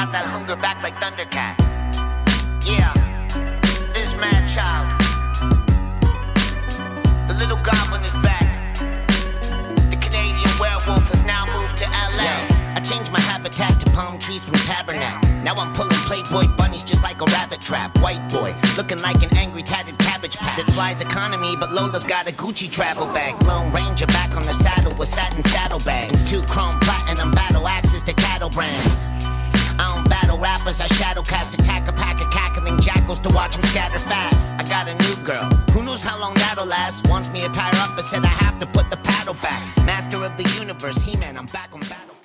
Luger back like Thundercat. Yeah, this Madchild. The little goblin is back. The Canadian werewolf has now moved to LA. I changed my habitat to palm trees from Tabernacle. Now I'm pulling Playboy bunnies just like a rabbit trap. White boy, looking like an angry tatted cabbage patch that flies economy, but Lola's got a Gucci travel bag. Lone Ranger back on the saddle with satin saddlebags. Two chrome platinum battle axes to cattle brand. Rappers, I shadow cast, attack a pack of cackling jackals to watch them scatter fast. I got a new girl, who knows how long that'll last. Wants me to tire up, but said I have to put the paddle back. Master of the universe, He Man, I'm back on battle.